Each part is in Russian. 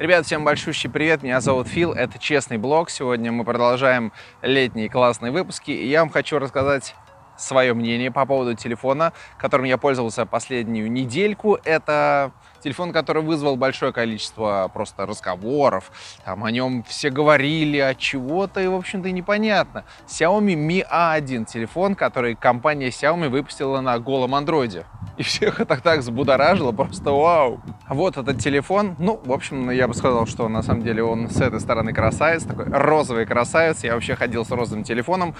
Ребят, всем большущий привет, меня зовут Фил, это Честный блог. Сегодня мы продолжаем летние классные выпуски, и я вам хочу рассказать свое мнение по поводу телефона, которым я пользовался последнюю недельку. Это телефон, который вызвал большое количество просто разговоров. Там о нем все говорили, от чего-то, и, в общем-то, непонятно. Xiaomi Mi A1 телефон, который компания Xiaomi выпустила на голом андроиде. И всех это так взбудоражило, просто вау. Вот этот телефон, ну, в общем, я бы сказал, что на самом деле он с этой стороны красавец, такой розовый красавец. Я вообще ходил с розовым телефоном.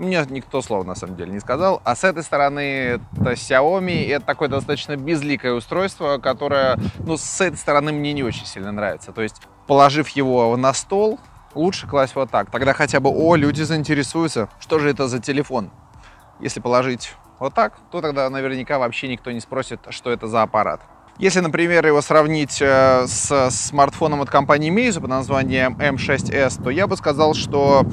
Мне никто слова на самом деле не сказал. А с этой стороны это Xiaomi. Это такое достаточно безликое устройство, которое, ну, с этой стороны мне не очень сильно нравится. То есть, положив его на стол, лучше класть вот так. Тогда хотя бы, о, люди заинтересуются, что же это за телефон. Если положить вот так, то тогда наверняка вообще никто не спросит, что это за аппарат. Если, например, его сравнить э, с смартфоном от компании Meizu под названием M6s, то я бы сказал, что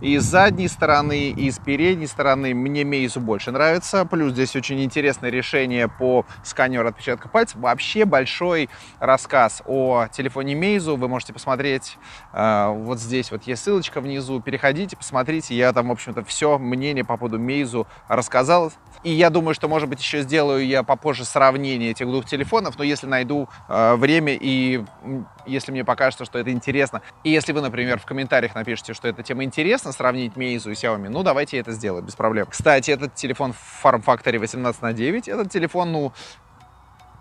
и с задней стороны, и с передней стороны мне Meizu больше нравится. Плюс здесь очень интересное решение по сканеру отпечатка пальцев. Вообще большой рассказ о телефоне Meizu вы можете посмотреть э, вот здесь. Вот есть ссылочка внизу. Переходите, посмотрите. Я там, в общем-то, все мнение по поводу Meizu рассказал. И я думаю, что, может быть, еще сделаю я попозже сравнение этих двух телефонов, но если найду э, время и если мне покажется, что это интересно, и если вы, например, в комментариях напишите, что эта тема интересна, сравнить Meizu и Xiaomi, ну, давайте это сделаем, без проблем. Кстати, этот телефон в Farm Factory 18 на 9, этот телефон, ну,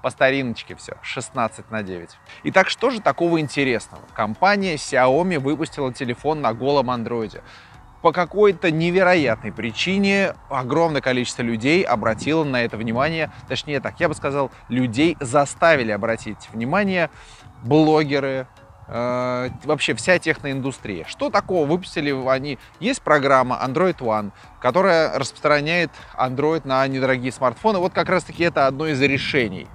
по стариночке все, 16 на 9. Итак, что же такого интересного? Компания Xiaomi выпустила телефон на голом андроиде по какой-то невероятной причине огромное количество людей обратило на это внимание. Точнее так, я бы сказал, людей заставили обратить внимание блогеры, э, вообще вся техноиндустрия. Что такого выпустили они? Есть программа Android One, которая распространяет Android на недорогие смартфоны. Вот как раз-таки это одно из решений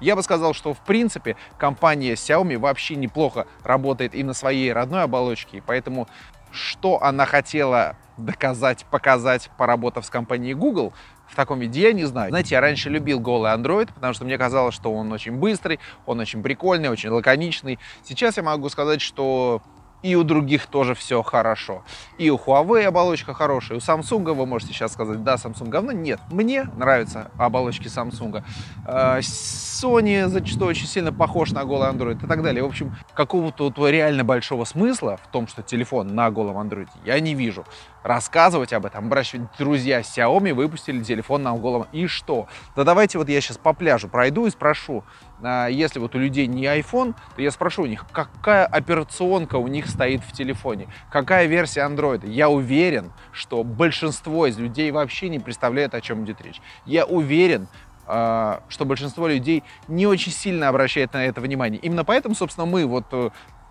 я бы сказал, что в принципе компания Xiaomi вообще неплохо работает и на своей родной оболочке, поэтому что она хотела доказать, показать, поработав с компанией Google, в таком виде я не знаю. Знаете, я раньше любил голый Android, потому что мне казалось, что он очень быстрый, он очень прикольный, очень лаконичный. Сейчас я могу сказать, что и у других тоже все хорошо. И у Huawei оболочка хорошая, у Samsung вы можете сейчас сказать, да, Samsung говно. Нет, мне нравятся оболочки Samsung. А, Sony зачастую очень сильно похож на голый Android и так далее. В общем, какого-то реально большого смысла в том, что телефон на голом Android, я не вижу. Рассказывать об этом, обращать друзья Xiaomi выпустили телефон на голом. И что? Да давайте вот я сейчас по пляжу пройду и спрошу, а, если вот у людей не iPhone, то я спрошу у них, какая операционка у них стоит в телефоне, какая версия Android. Я уверен, что большинство из людей вообще не представляет, о чем идет речь. Я уверен, а, что большинство людей не очень сильно обращает на это внимание. Именно поэтому, собственно, мы вот э,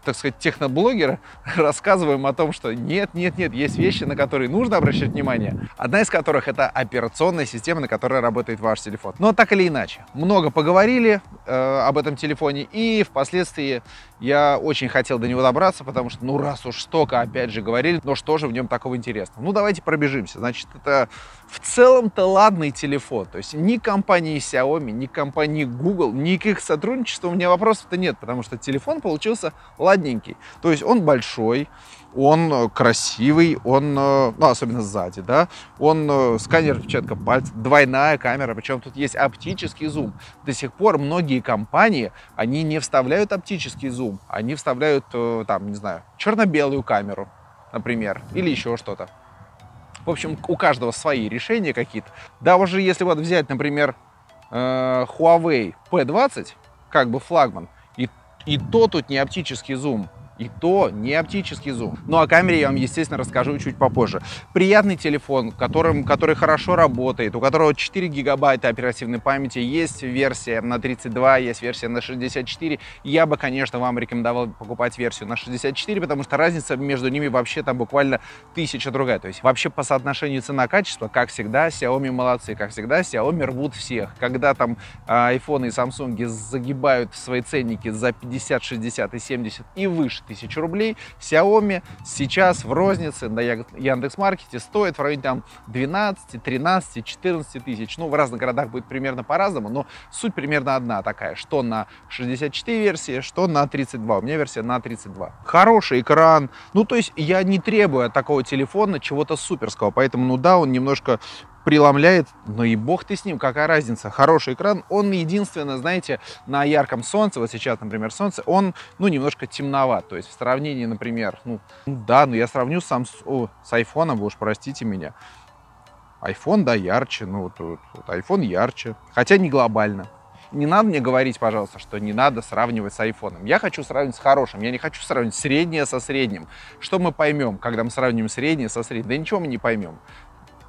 так сказать, техноблогера, рассказываем о том, что нет, нет, нет, есть вещи, на которые нужно обращать внимание. Одна из которых это операционная система, на которой работает ваш телефон. Но так или иначе, много поговорили э, об этом телефоне, и впоследствии я очень хотел до него добраться, потому что, ну, раз уж столько, опять же, говорили, но что же в нем такого интересного? Ну, давайте пробежимся. Значит, это в целом-то ладный телефон. То есть ни компании Xiaomi, ни компании Google, никаких сотрудничеств у меня вопросов-то нет, потому что телефон получился ладненький. То есть он большой, он э, красивый, он, э, ну, особенно сзади, да, он э, сканер отпечатка пальца, двойная камера, причем тут есть оптический зум. До сих пор многие компании, они не вставляют оптический зум, они вставляют, там, не знаю, черно-белую камеру, например, или еще что-то. В общем, у каждого свои решения какие-то. Да, уже если вот взять, например, Huawei P20, как бы флагман, и, и то тут не оптический зум, и то не оптический зум. Ну, о камере я вам, естественно, расскажу чуть попозже. Приятный телефон, которым, который хорошо работает, у которого 4 гигабайта оперативной памяти, есть версия на 32, есть версия на 64. Я бы, конечно, вам рекомендовал покупать версию на 64, потому что разница между ними вообще там буквально тысяча другая. То есть вообще по соотношению цена-качество, как всегда, Xiaomi молодцы, как всегда, Xiaomi рвут всех. Когда там а, iPhone и Samsung загибают свои ценники за 50, 60 и 70 и выше тысяч рублей. Xiaomi сейчас в рознице на Яндекс.Маркете стоит в районе там 12, 13, 14 тысяч. Ну, в разных городах будет примерно по-разному, но суть примерно одна такая, что на 64 версии, что на 32. У меня версия на 32. Хороший экран. Ну, то есть я не требую от такого телефона чего-то суперского, поэтому, ну да, он немножко преломляет, но и бог ты с ним, какая разница. Хороший экран, он единственно, знаете, на ярком солнце, вот сейчас, например, солнце, он, ну, немножко темноват. То есть в сравнении, например, ну, да, но я сравню сам с, о, с айфоном, вы уж простите меня. iPhone, да, ярче, ну, вот, вот, вот iPhone ярче, хотя не глобально. Не надо мне говорить, пожалуйста, что не надо сравнивать с айфоном. Я хочу сравнивать с хорошим, я не хочу сравнивать среднее со средним. Что мы поймем, когда мы сравниваем среднее со средним? Да ничего мы не поймем.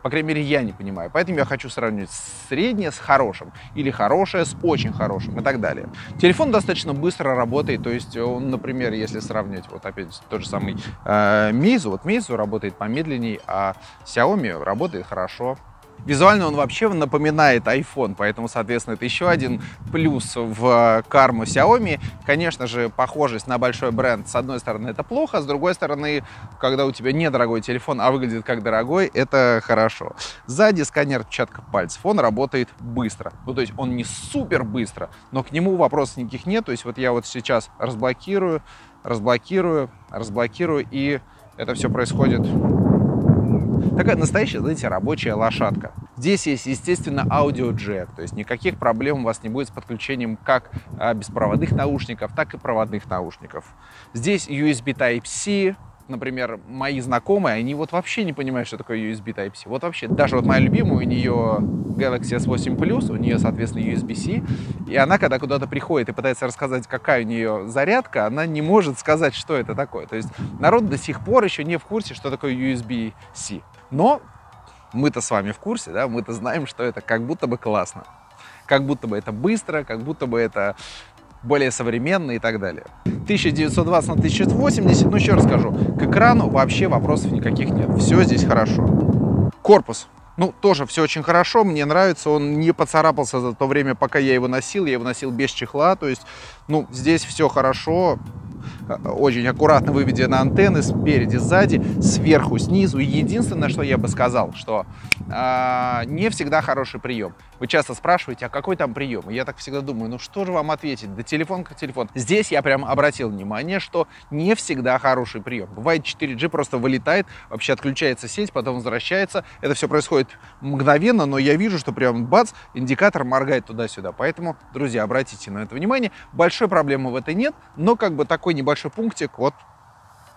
По крайней мере, я не понимаю. Поэтому я хочу сравнивать среднее с хорошим или хорошее с очень хорошим и так далее. Телефон достаточно быстро работает, то есть он, например, если сравнивать вот опять тот же самый э, Meizu, вот Meizu работает помедленнее, а Xiaomi работает хорошо. Визуально он вообще напоминает iPhone, поэтому, соответственно, это еще один плюс в карму Xiaomi. Конечно же, похожесть на большой бренд, с одной стороны, это плохо, с другой стороны, когда у тебя недорогой телефон, а выглядит как дорогой, это хорошо. Сзади сканер отпечатков пальцев, он работает быстро. Ну, то есть он не супер быстро, но к нему вопросов никаких нет. То есть вот я вот сейчас разблокирую, разблокирую, разблокирую, и это все происходит Такая настоящая, знаете, рабочая лошадка. Здесь есть, естественно, аудио-джек, то есть никаких проблем у вас не будет с подключением как а, беспроводных наушников, так и проводных наушников. Здесь USB Type-C, например, мои знакомые, они вот вообще не понимают, что такое USB Type-C. Вот вообще, даже вот моя любимая, у нее Galaxy S8 Plus, у нее, соответственно, USB-C, и она, когда куда-то приходит и пытается рассказать, какая у нее зарядка, она не может сказать, что это такое. То есть народ до сих пор еще не в курсе, что такое USB-C. Но мы-то с вами в курсе, да, мы-то знаем, что это как будто бы классно. Как будто бы это быстро, как будто бы это более современный и так далее. 1920 на 1080, ну еще расскажу, к экрану вообще вопросов никаких нет, все здесь хорошо. Корпус, ну тоже все очень хорошо, мне нравится, он не поцарапался за то время, пока я его носил, я его носил без чехла, то есть, ну здесь все хорошо, очень аккуратно выведены антенны спереди, сзади, сверху, снизу. единственное, что я бы сказал, что э, не всегда хороший прием. Вы часто спрашиваете, а какой там прием? И я так всегда думаю, ну что же вам ответить? Да телефон как телефон. Здесь я прям обратил внимание, что не всегда хороший прием. Бывает 4G просто вылетает, вообще отключается сеть, потом возвращается. Это все происходит мгновенно, но я вижу, что прям бац, индикатор моргает туда-сюда. Поэтому, друзья, обратите на это внимание. Большой проблемы в этой нет, но как бы такой небольшой пунктик, вот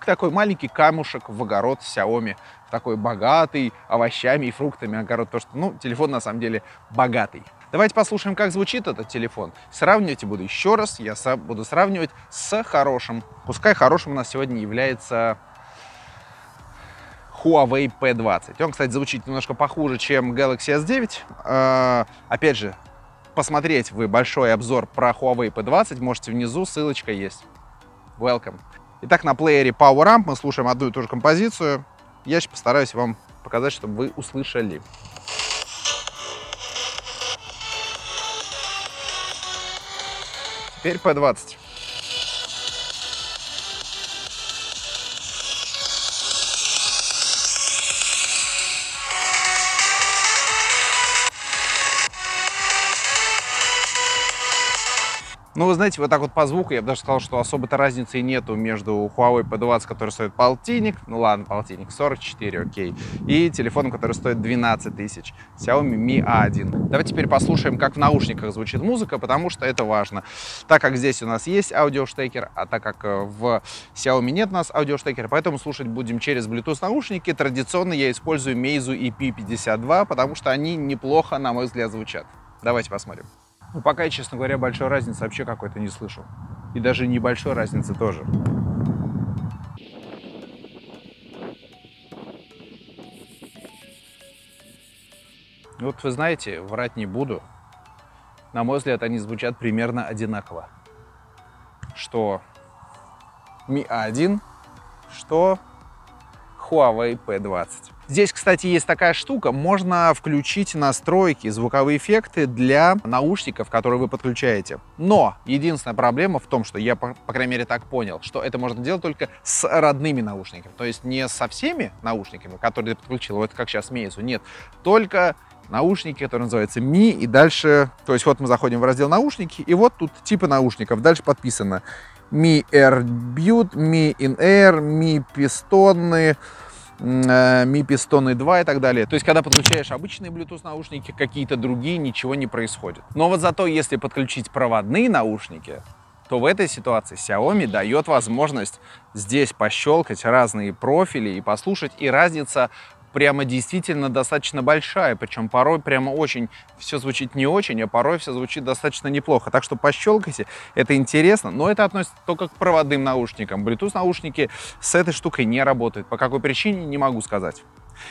такой маленький камушек в огород Xiaomi такой богатый овощами и фруктами огород. То, что, ну, телефон на самом деле богатый. Давайте послушаем, как звучит этот телефон. Сравнивать буду еще раз. Я буду сравнивать с хорошим. Пускай хорошим у нас сегодня является Huawei P20. Он, кстати, звучит немножко похуже, чем Galaxy S9. Э, опять же, посмотреть вы большой обзор про Huawei P20 можете внизу, ссылочка есть. Welcome. Итак, на плеере Power Amp мы слушаем одну и ту же композицию. Я сейчас постараюсь вам показать, чтобы вы услышали. Теперь P20. Ну, вы знаете, вот так вот по звуку я бы даже сказал, что особо-то разницы и нету между Huawei P20, который стоит полтинник, ну ладно, полтинник, 44, окей, и телефоном, который стоит 12 тысяч, Xiaomi Mi A1. Давайте теперь послушаем, как в наушниках звучит музыка, потому что это важно. Так как здесь у нас есть аудиоштекер, а так как э, в Xiaomi нет у нас аудиоштекера, поэтому слушать будем через Bluetooth наушники. Традиционно я использую Meizu EP52, потому что они неплохо, на мой взгляд, звучат. Давайте посмотрим. Ну, пока я, честно говоря, большой разницы вообще какой-то не слышу. И даже небольшой разницы тоже. Вот вы знаете, врать не буду. На мой взгляд, они звучат примерно одинаково. Что Mi A1, что Huawei P20. Здесь, кстати, есть такая штука, можно включить настройки, звуковые эффекты для наушников, которые вы подключаете. Но единственная проблема в том, что я, по, по крайней мере, так понял, что это можно делать только с родными наушниками, то есть не со всеми наушниками, которые ты подключил, вот как сейчас Meizu, нет, только наушники, которые называются Mi, и дальше, то есть вот мы заходим в раздел наушники, и вот тут типы наушников, дальше подписано Mi Air Butte, Mi In Air, Mi Пистонные, Mi Piston 2 и так далее. То есть, когда подключаешь обычные Bluetooth наушники, какие-то другие, ничего не происходит. Но вот зато, если подключить проводные наушники, то в этой ситуации Xiaomi дает возможность здесь пощелкать разные профили и послушать, и разница прямо действительно достаточно большая, причем порой прямо очень все звучит не очень, а порой все звучит достаточно неплохо. Так что пощелкайте, это интересно, но это относится только к проводным наушникам. Bluetooth наушники с этой штукой не работают. По какой причине, не могу сказать.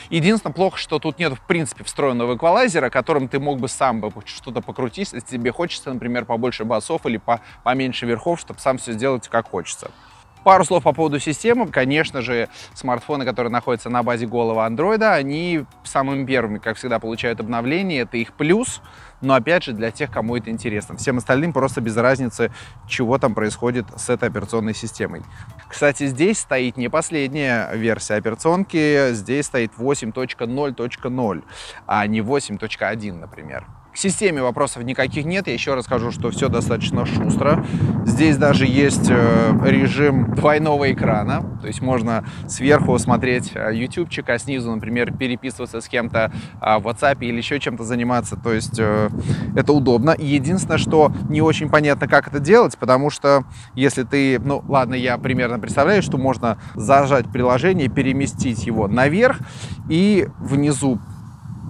Единственное, плохо, что тут нет, в принципе, встроенного эквалайзера, которым ты мог бы сам бы что-то покрутить, если тебе хочется, например, побольше басов или по, поменьше верхов, чтобы сам все сделать как хочется. Пару слов по поводу системы. Конечно же, смартфоны, которые находятся на базе голого андроида, они самыми первыми, как всегда, получают обновления. Это их плюс. Но опять же, для тех, кому это интересно. Всем остальным просто без разницы, чего там происходит с этой операционной системой. Кстати, здесь стоит не последняя версия операционки. Здесь стоит 8.0.0, а не 8.1, например. К системе вопросов никаких нет. Я еще раз скажу, что все достаточно шустро. Здесь даже есть э, режим двойного экрана. То есть можно сверху смотреть э, ютубчик, а снизу, например, переписываться с кем-то а, в WhatsApp или еще чем-то заниматься. То есть э, это удобно. Единственное, что не очень понятно, как это делать, потому что если ты... Ну, ладно, я примерно представляю, что можно зажать приложение, переместить его наверх и внизу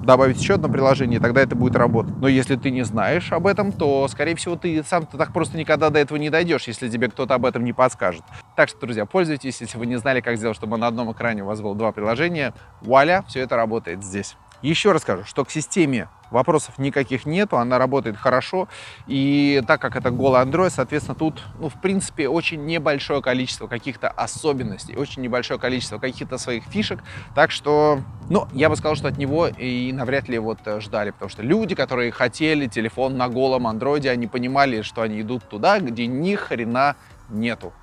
добавить еще одно приложение, тогда это будет работать. Но если ты не знаешь об этом, то, скорее всего, ты сам -то так просто никогда до этого не дойдешь, если тебе кто-то об этом не подскажет. Так что, друзья, пользуйтесь. Если вы не знали, как сделать, чтобы на одном экране у вас было два приложения, вуаля, все это работает здесь. Еще расскажу, что к системе вопросов никаких нету, она работает хорошо. И так как это голый Android, соответственно, тут, ну, в принципе, очень небольшое количество каких-то особенностей, очень небольшое количество каких-то своих фишек. Так что, ну, я бы сказал, что от него и навряд ли вот ждали, потому что люди, которые хотели телефон на голом андроиде, они понимали, что они идут туда, где ни хрена нету.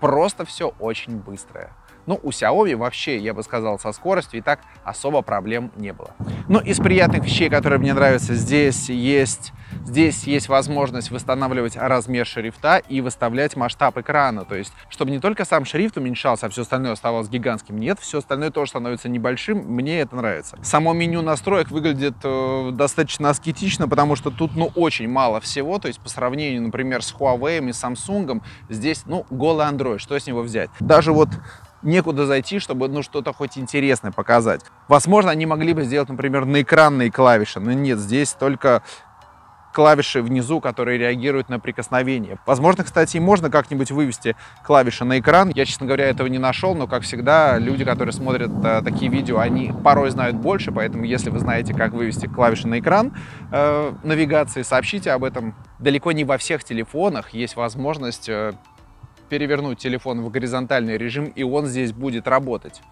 Просто все очень быстрое. Ну, у Xiaomi вообще, я бы сказал, со скоростью и так особо проблем не было. Ну, из приятных вещей, которые мне нравятся, здесь есть, здесь есть возможность восстанавливать размер шрифта и выставлять масштаб экрана. То есть, чтобы не только сам шрифт уменьшался, а все остальное оставалось гигантским. Нет, все остальное тоже становится небольшим. Мне это нравится. Само меню настроек выглядит э, достаточно аскетично, потому что тут, ну, очень мало всего. То есть, по сравнению, например, с Huawei и Samsung, здесь, ну, голый Android. Что с него взять? Даже вот некуда зайти, чтобы ну, что-то хоть интересное показать. Возможно, они могли бы сделать, например, на экранные клавиши, но нет, здесь только клавиши внизу, которые реагируют на прикосновение. Возможно, кстати, можно как-нибудь вывести клавиши на экран. Я, честно говоря, этого не нашел, но, как всегда, люди, которые смотрят э, такие видео, они порой знают больше, поэтому, если вы знаете, как вывести клавиши на экран э, навигации, сообщите об этом. Далеко не во всех телефонах есть возможность э, перевернуть телефон в горизонтальный режим, и он здесь будет работать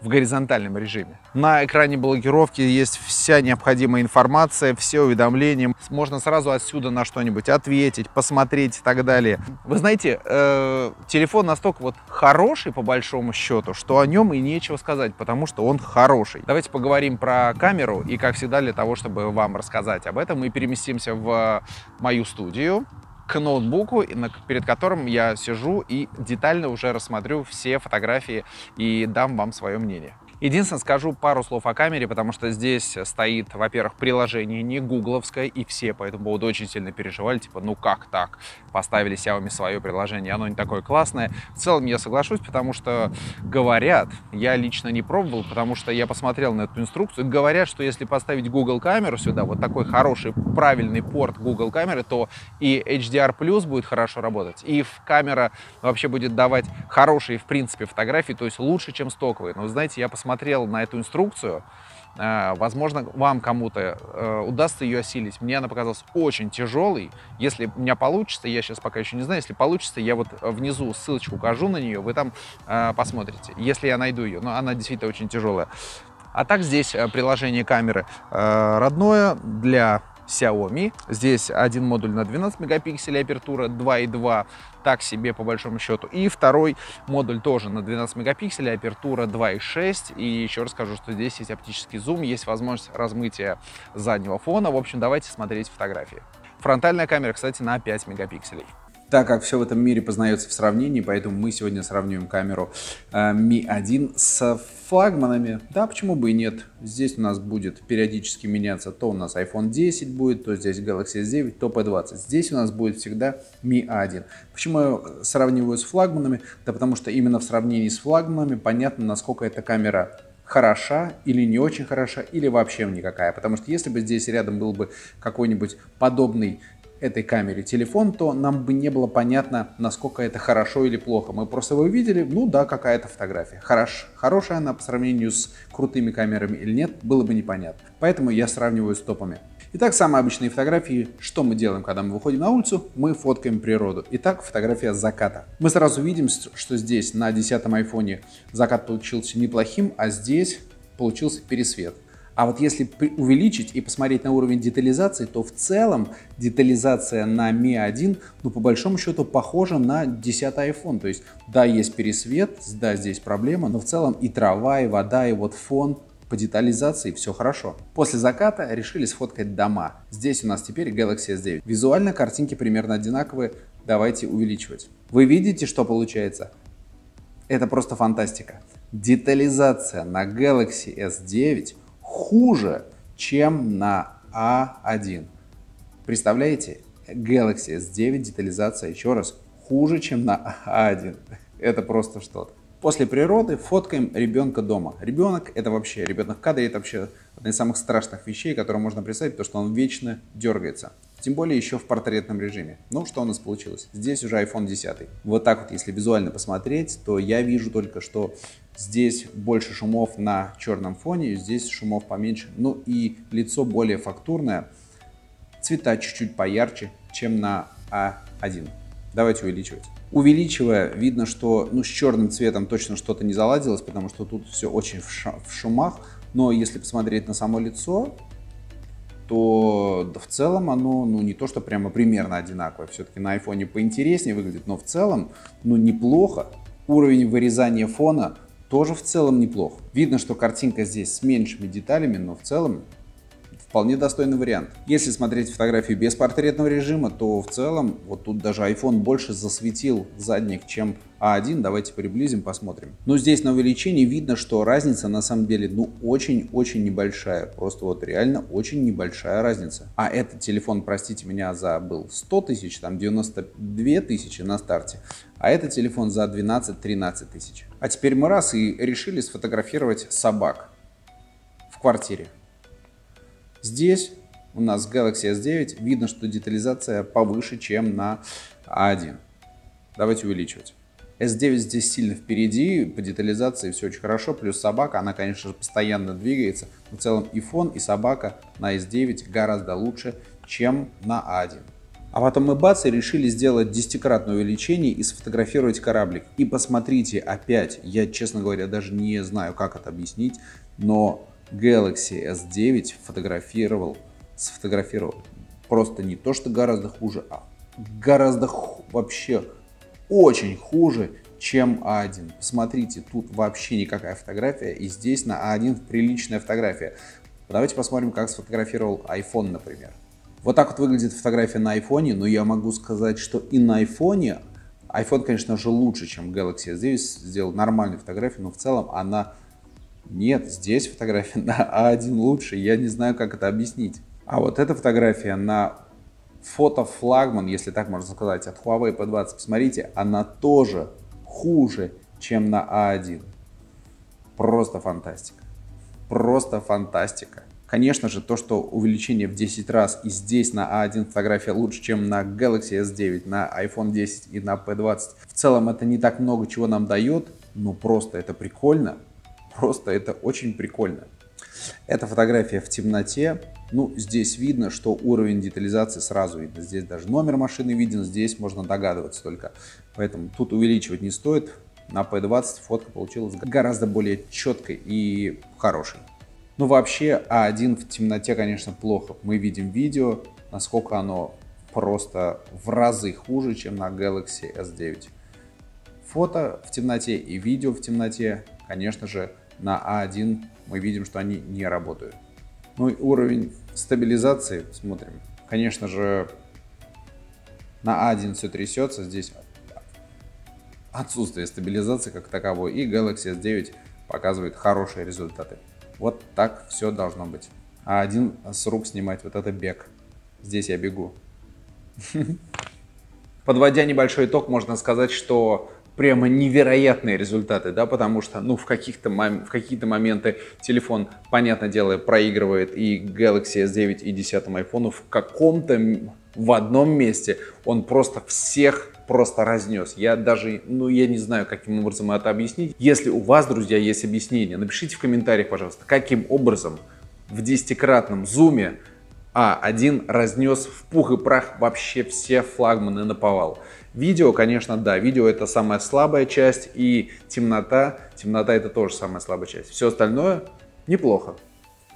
в горизонтальном режиме. На экране блокировки есть вся необходимая информация, все уведомления. Можно сразу отсюда на что-нибудь ответить, посмотреть и так далее. Вы знаете, э, телефон настолько вот хороший по большому счету, что о нем и нечего сказать, потому что он хороший. Давайте поговорим про камеру и, как всегда, для того, чтобы вам рассказать об этом, мы переместимся в мою студию к ноутбуку, перед которым я сижу и детально уже рассмотрю все фотографии и дам вам свое мнение. Единственное, скажу пару слов о камере, потому что здесь стоит, во-первых, приложение не гугловское, и все по этому поводу очень сильно переживали, типа, ну как так? Поставили Xiaomi свое приложение, оно не такое классное. В целом я соглашусь, потому что говорят, я лично не пробовал, потому что я посмотрел на эту инструкцию, говорят, что если поставить Google камеру сюда, вот такой хороший, правильный порт Google камеры, то и HDR Plus будет хорошо работать, и камера вообще будет давать хорошие, в принципе, фотографии, то есть лучше, чем стоковые. Но, знаете, я посмотрел смотрел на эту инструкцию, Э, возможно, вам кому-то э, удастся ее осилить. Мне она показалась очень тяжелой. Если у меня получится, я сейчас пока еще не знаю, если получится, я вот внизу ссылочку укажу на нее, вы там посмотрите, если я найду ее. Но она действительно очень тяжелая. А так здесь приложение камеры родное для Xiaomi. Здесь один модуль на 12 мегапикселей, апертура 2.2, так себе по большому счету. И второй модуль тоже на 12 мегапикселей, апертура 2.6. И еще раз скажу, что здесь есть оптический зум, есть возможность размытия заднего фона. В общем, давайте смотреть фотографии. Фронтальная камера, кстати, на 5 мегапикселей. Так как все в этом мире познается в сравнении, поэтому мы сегодня сравним камеру э, Mi 1 с флагманами. Да, почему бы и нет. Здесь у нас будет периодически меняться, то у нас iPhone 10 будет, то здесь Galaxy S9, то P20. Здесь у нас будет всегда Mi 1. Почему я сравниваю с флагманами? Да потому что именно в сравнении с флагманами понятно, насколько эта камера хороша или не очень хороша, или вообще никакая. Потому что если бы здесь рядом был бы какой-нибудь подобный этой камере телефон, то нам бы не было понятно, насколько это хорошо или плохо. Мы просто его увидели, ну да, какая-то фотография. Хорош, хорошая она по сравнению с крутыми камерами или нет, было бы непонятно. Поэтому я сравниваю с топами. Итак, самые обычные фотографии. Что мы делаем, когда мы выходим на улицу? Мы фоткаем природу. Итак, фотография заката. Мы сразу видим, что здесь на 10 айфоне закат получился неплохим, а здесь получился пересвет. А вот если увеличить и посмотреть на уровень детализации, то в целом детализация на Mi 1, ну, по большому счету, похожа на 10 iPhone. То есть, да, есть пересвет, да, здесь проблема, но в целом и трава, и вода, и вот фон по детализации все хорошо. После заката решили сфоткать дома. Здесь у нас теперь Galaxy S9. Визуально картинки примерно одинаковые. Давайте увеличивать. Вы видите, что получается? Это просто фантастика. Детализация на Galaxy S9 хуже, чем на A1. Представляете? Galaxy S9 детализация еще раз хуже, чем на A1. Это просто что-то. После природы фоткаем ребенка дома. Ребенок это вообще, ребенок в кадре это вообще одна из самых страшных вещей, которые можно представить, потому что он вечно дергается. Тем более еще в портретном режиме. Ну, что у нас получилось? Здесь уже iPhone 10. Вот так вот, если визуально посмотреть, то я вижу только, что здесь больше шумов на черном фоне, здесь шумов поменьше. Ну и лицо более фактурное, цвета чуть-чуть поярче, чем на А1. Давайте увеличивать. Увеличивая, видно, что ну, с черным цветом точно что-то не заладилось, потому что тут все очень в шумах. Но если посмотреть на само лицо, то в целом оно, ну, не то, что прямо примерно одинаковое. Все-таки на айфоне поинтереснее выглядит, но в целом, ну, неплохо. Уровень вырезания фона тоже в целом неплох. Видно, что картинка здесь с меньшими деталями, но в целом вполне достойный вариант. Если смотреть фотографии без портретного режима, то в целом вот тут даже iPhone больше засветил задник, чем А1. Давайте приблизим, посмотрим. Но здесь на увеличении видно, что разница на самом деле ну очень-очень небольшая. Просто вот реально очень небольшая разница. А этот телефон, простите меня, за был 100 тысяч, там 92 тысячи на старте. А этот телефон за 12-13 тысяч. А теперь мы раз и решили сфотографировать собак в квартире. Здесь у нас Galaxy S9 видно, что детализация повыше, чем на A1. Давайте увеличивать. S9 здесь сильно впереди, по детализации все очень хорошо, плюс собака, она, конечно же, постоянно двигается. В целом и фон, и собака на S9 гораздо лучше, чем на A1. А потом мы бац и решили сделать десятикратное увеличение и сфотографировать кораблик. И посмотрите опять, я, честно говоря, даже не знаю, как это объяснить, но Galaxy S9 фотографировал, сфотографировал просто не то, что гораздо хуже, а гораздо вообще очень хуже, чем А1. Посмотрите, тут вообще никакая фотография, и здесь на А1 приличная фотография. Давайте посмотрим, как сфотографировал iPhone, например. Вот так вот выглядит фотография на iPhone, но я могу сказать, что и на iPhone, iPhone, конечно же, лучше, чем Galaxy S9, сделал нормальную фотографию, но в целом она нет, здесь фотография на А1 лучше, я не знаю, как это объяснить. А вот эта фотография на фото-флагман, если так можно сказать, от Huawei P20, посмотрите, она тоже хуже, чем на А1. Просто фантастика. Просто фантастика. Конечно же, то, что увеличение в 10 раз и здесь на A1 фотография лучше, чем на Galaxy S9, на iPhone 10 и на P20. В целом это не так много чего нам дает, но просто это прикольно, Просто это очень прикольно. Эта фотография в темноте. Ну, здесь видно, что уровень детализации сразу видно. Здесь даже номер машины виден, здесь можно догадываться только. Поэтому тут увеличивать не стоит. На P20 фотка получилась гораздо более четкой и хорошей. Ну, вообще, А1 в темноте, конечно, плохо. Мы видим видео, насколько оно просто в разы хуже, чем на Galaxy S9. Фото в темноте и видео в темноте, конечно же, на А1 мы видим, что они не работают. Ну и уровень стабилизации смотрим. Конечно же, на А1 все трясется, здесь отсутствие стабилизации как таковой, и Galaxy S9 показывает хорошие результаты. Вот так все должно быть. А один с рук снимать вот это бег. Здесь я бегу. Подводя небольшой итог, можно сказать, что прямо невероятные результаты, да, потому что, ну, в каких-то в какие-то моменты телефон, понятное дело, проигрывает и Galaxy S9 и 10 iPhone в каком-то, в одном месте он просто всех просто разнес. Я даже, ну, я не знаю, каким образом это объяснить. Если у вас, друзья, есть объяснение, напишите в комментариях, пожалуйста, каким образом в десятикратном зуме А1 разнес в пух и прах вообще все флагманы на повал. Видео, конечно, да, видео это самая слабая часть, и темнота, темнота это тоже самая слабая часть. Все остальное неплохо.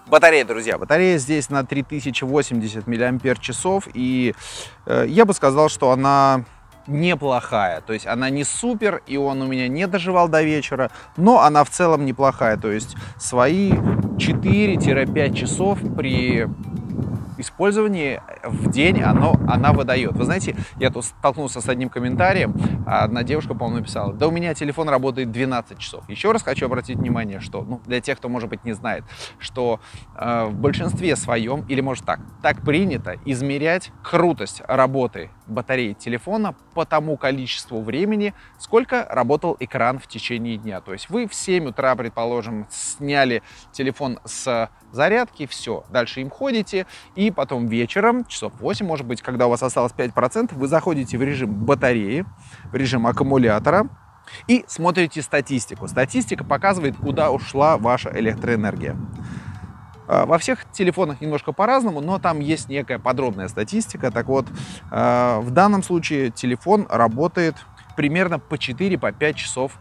Батарея, друзья, батарея здесь на 3080 мАч, и э, я бы сказал, что она неплохая. То есть она не супер, и он у меня не доживал до вечера, но она в целом неплохая. То есть свои 4-5 часов при использовании в день оно, она выдает. Вы знаете, я тут столкнулся с одним комментарием, одна девушка, по-моему, написала, да у меня телефон работает 12 часов. Еще раз хочу обратить внимание, что, ну, для тех, кто, может быть, не знает, что э, в большинстве своем, или может так, так принято измерять крутость работы батареи телефона по тому количеству времени, сколько работал экран в течение дня. То есть вы в 7 утра, предположим, сняли телефон с зарядки, все, дальше им ходите, и потом вечером, часов 8, может быть, когда у вас осталось 5%, вы заходите в режим батареи, в режим аккумулятора, и смотрите статистику. Статистика показывает, куда ушла ваша электроэнергия. А, во всех телефонах немножко по-разному, но там есть некая подробная статистика. Так вот, а, в данном случае телефон работает примерно по 4-5 по часов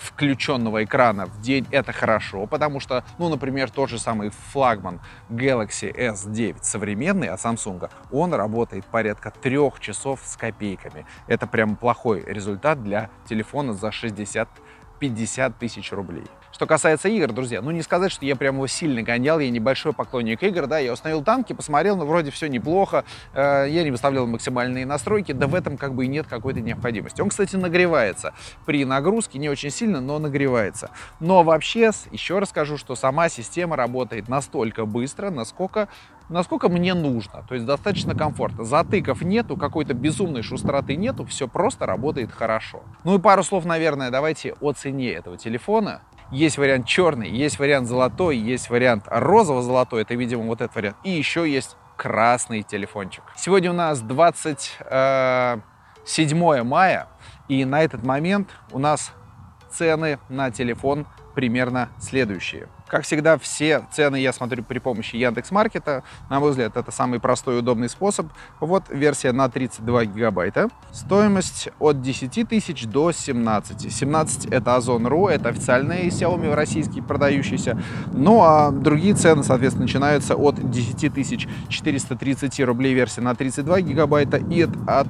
включенного экрана в день это хорошо, потому что, ну, например, тот же самый флагман Galaxy S9 современный от Samsung, он работает порядка трех часов с копейками. Это прям плохой результат для телефона за 60 50 тысяч рублей. Что касается игр, друзья, ну не сказать, что я прям его сильно гонял, я небольшой поклонник игр, да, я установил танки, посмотрел, ну вроде все неплохо, э, я не выставлял максимальные настройки, да в этом как бы и нет какой-то необходимости. Он, кстати, нагревается при нагрузке, не очень сильно, но нагревается. Но вообще, еще раз скажу, что сама система работает настолько быстро, насколько насколько мне нужно. То есть достаточно комфортно. Затыков нету, какой-то безумной шустроты нету, все просто работает хорошо. Ну и пару слов, наверное, давайте о цене этого телефона. Есть вариант черный, есть вариант золотой, есть вариант розово-золотой, это, видимо, вот этот вариант. И еще есть красный телефончик. Сегодня у нас 27 э, мая, и на этот момент у нас цены на телефон примерно следующие. Как всегда, все цены я смотрю при помощи Яндекс Маркета. На мой взгляд, это самый простой и удобный способ. Вот версия на 32 гигабайта. Стоимость от 10 тысяч до 17. 17 это Озон.ру, это официальные Xiaomi в российские продающиеся. Ну а другие цены, соответственно, начинаются от 10 тысяч 430 рублей версия на 32 гигабайта и от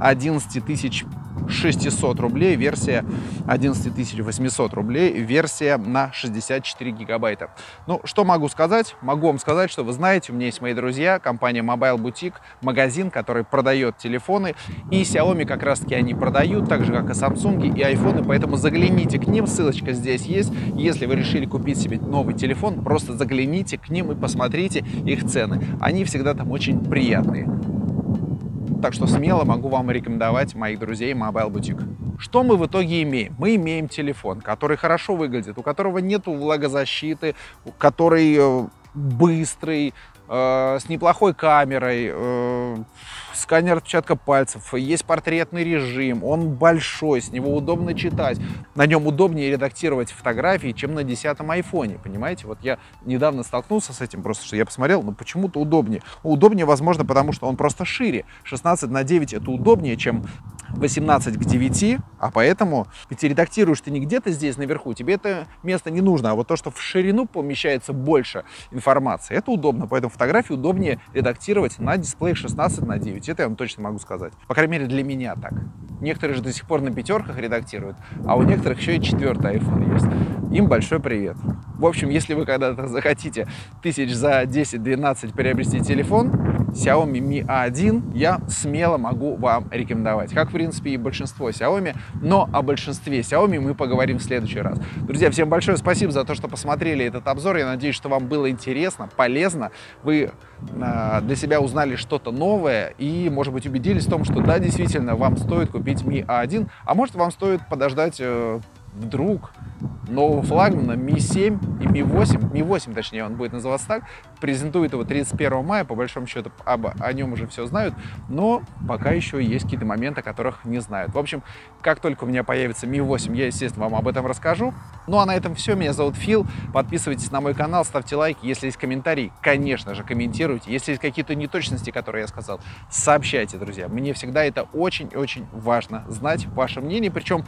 11 тысяч 600 рублей версия 11 800 рублей версия на 64 гигабайта гигабайта. Ну, что могу сказать? Могу вам сказать, что вы знаете, у меня есть мои друзья, компания Mobile Boutique, магазин, который продает телефоны, и Xiaomi как раз-таки они продают, так же, как и Samsung и iPhone, поэтому загляните к ним, ссылочка здесь есть. Если вы решили купить себе новый телефон, просто загляните к ним и посмотрите их цены. Они всегда там очень приятные. Так что смело могу вам рекомендовать моих друзей Mobile Boutique. Что мы в итоге имеем? Мы имеем телефон, который хорошо выглядит, у которого нет влагозащиты, который э, быстрый, э, с неплохой камерой, э, сканер отпечатка пальцев, есть портретный режим, он большой, с него удобно читать. На нем удобнее редактировать фотографии, чем на 10 айфоне, понимаете? Вот я недавно столкнулся с этим, просто что я посмотрел, ну почему-то удобнее. Удобнее, возможно, потому что он просто шире. 16 на 9 это удобнее, чем 18 к 9, а поэтому ведь редактируешь ты не где-то здесь наверху, тебе это место не нужно, а вот то, что в ширину помещается больше информации, это удобно, поэтому фотографии удобнее редактировать на дисплее 16 на 9, это я вам точно могу сказать. По крайней мере, для меня так. Некоторые же до сих пор на пятерках редактируют, а у некоторых еще и четвертый iPhone есть. Им большой привет. В общем, если вы когда-то захотите тысяч за 10-12 приобрести телефон, Xiaomi Mi A1 я смело могу вам рекомендовать. Как, в принципе, и большинство Xiaomi, но о большинстве Xiaomi мы поговорим в следующий раз. Друзья, всем большое спасибо за то, что посмотрели этот обзор. Я надеюсь, что вам было интересно, полезно. Вы э, для себя узнали что-то новое и, может быть, убедились в том, что да, действительно, вам стоит купить Mi A1, а может, вам стоит подождать э, вдруг нового флагмана Mi-7 и Mi-8, Mi-8 точнее, он будет называться так, презентует его 31 мая, по большому счету об, о нем уже все знают, но пока еще есть какие-то моменты, о которых не знают. В общем, как только у меня появится Mi-8, я, естественно, вам об этом расскажу. Ну а на этом все, меня зовут Фил, подписывайтесь на мой канал, ставьте лайки, если есть комментарии, конечно же, комментируйте, если есть какие-то неточности, которые я сказал, сообщайте, друзья, мне всегда это очень-очень важно знать ваше мнение, причем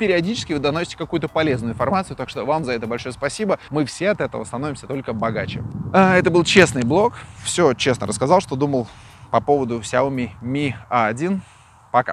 периодически вы доносите какую-то полезную информацию, так что вам за это большое спасибо. Мы все от этого становимся только богаче. А, это был честный блог. Все честно рассказал, что думал по поводу Xiaomi Mi A1. Пока.